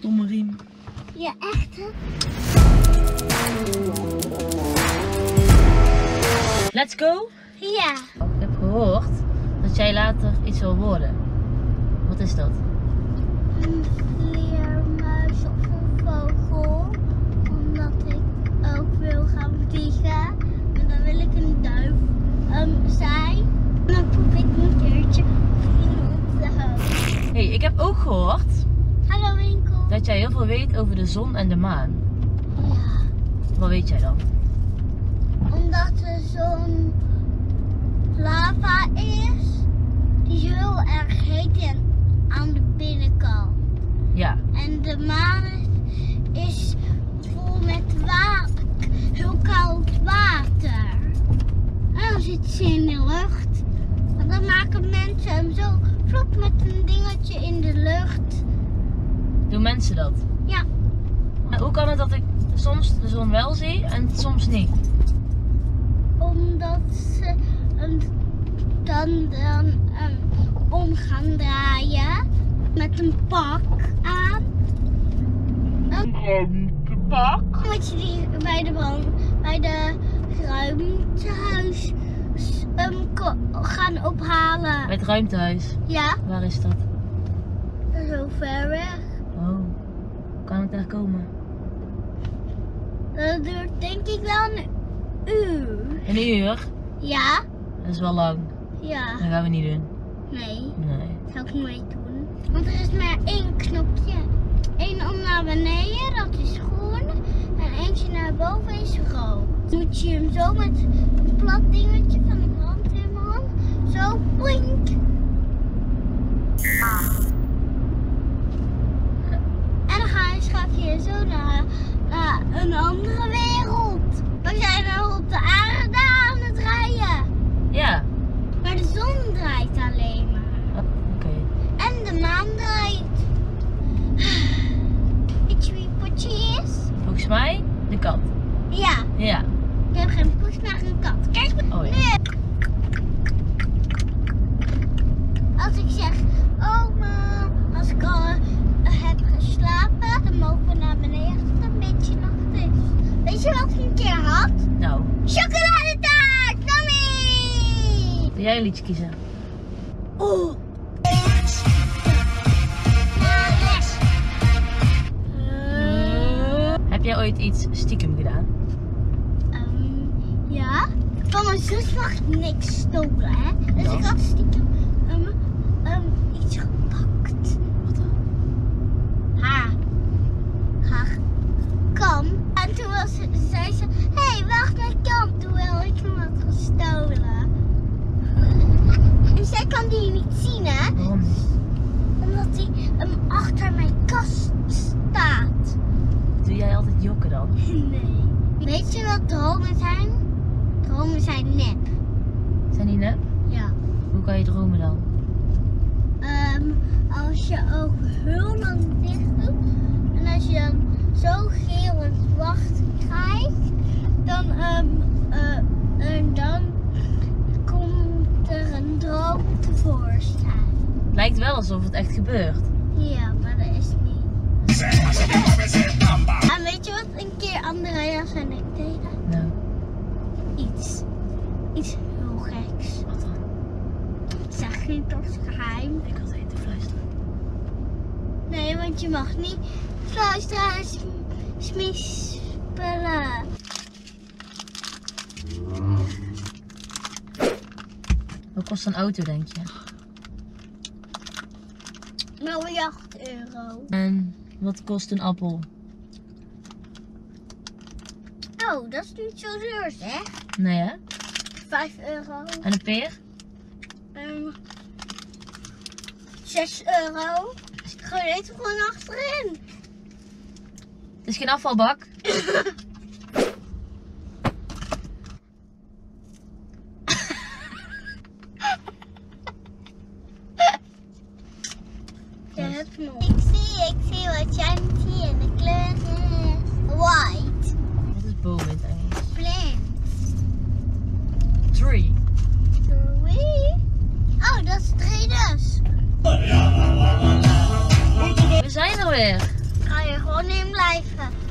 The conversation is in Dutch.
stomme riem. Ja, echt hè? Let's go? Ja. Ik heb gehoord dat jij later iets wil worden. Wat is dat? Een vleermuis of een vogel. Omdat ik ook wil gaan vliegen. En dan wil ik een duif um, zijn. En dan probeer ik een keertje Hé, hey, ik heb ook gehoord dat jij heel veel weet over de zon en de maan. Ja. Wat weet jij dan? Omdat de zon lava is. Die is heel erg heet en aan de binnenkant. Ja. En de maan is, is vol met water, heel koud water. En dan zit ze in de lucht. En dan maken mensen hem zo vlot met een dingetje in de lucht. Doen mensen dat? Ja, En hoe kan het dat ik soms de zon wel zie en soms niet? omdat ze hem dan, dan um, om gaan draaien met een pak aan. Een Pak? moet je die bij de brand, bij de ruimtehuis um, gaan ophalen. Bij het ruimtehuis. Ja, Waar is dat? zo ver weg. Kan ik daar komen? Dat duurt denk ik wel een uur. Een uur? Ja, Dat is wel lang. ja. Dat gaan we niet doen. Nee, Nee. zou ik nooit doen. Want er is maar één knopje. Eén om naar beneden, dat is groen. En eentje naar boven is rood. Moet je hem zo met een plat dingetje van de brandweerman. Zo blink. En dan ga je, zo naar, naar een andere wereld. We zijn dan op de aarde aan het rijden. Ja. Maar de zon draait alleen maar. Oh, Oké. En de maan draait. Weet je wie Potje is? Volgens mij de kat. Ja, Ja. ik heb geen poes, maar een kat. Kijk, Oh ja. Als ik zeg, oh ma, als ik al eh, heb geslapen, dan mogen we naar beneden als het een beetje nacht is. Weet je wat ik een keer had? Nou, Chocoladetaart, Mami! Wil jij een liedje kiezen? Oeh. Heb jij ooit iets stiekem gedaan? Ehm, ja. Van mijn zus mag ik niks stolen, hè? Dus Dan? ik had stiekem ehm, ehm, iets gepakt. Wat dan? Haar. Haar kam. En toen was, ze- zei ze, hé, hey, wacht mijn kam. Terwijl ik hem had gestolen. Kan die niet zien, hè? Waarom niet? Omdat die ehm, achter mijn kast staat. Doe jij altijd jokken dan? Nee. Weet je wat dromen zijn? Dromen zijn nep. Zijn die nep? Ja. Hoe kan je dromen dan? Ehm, als je ook heel lang dicht doet en als je dan zo geel en zwart krijgt, dan, ehm, eh, en dan komt er een droom tevoorschijn. Lijkt wel alsof het echt gebeurt. Ja, maar dat is niet. En weet je wat een keer Andreas en ik deden? Nou, Iets. Iets heel geks. wat dan? Zeg niet als geheim. Ik had te fluisteren. Nee, want je mag niet fluisteren en sm- smispelen. Wat kost een auto, denk je? Miljard euro. En wat kost een appel? Oh, dat is niet zo duur zeg. Nee, hè? 5 euro. En een peer? Um, 6 euro. Gooi het gewoon achterin. Het is geen afvalbak. Ik zie, ik zie wat jij niet ziet en de kleur is white. Wat is boom in het Engels? Plant. Tree. Oh, dat is drie dus. We zijn er weer. Ga je gewoon in blijven.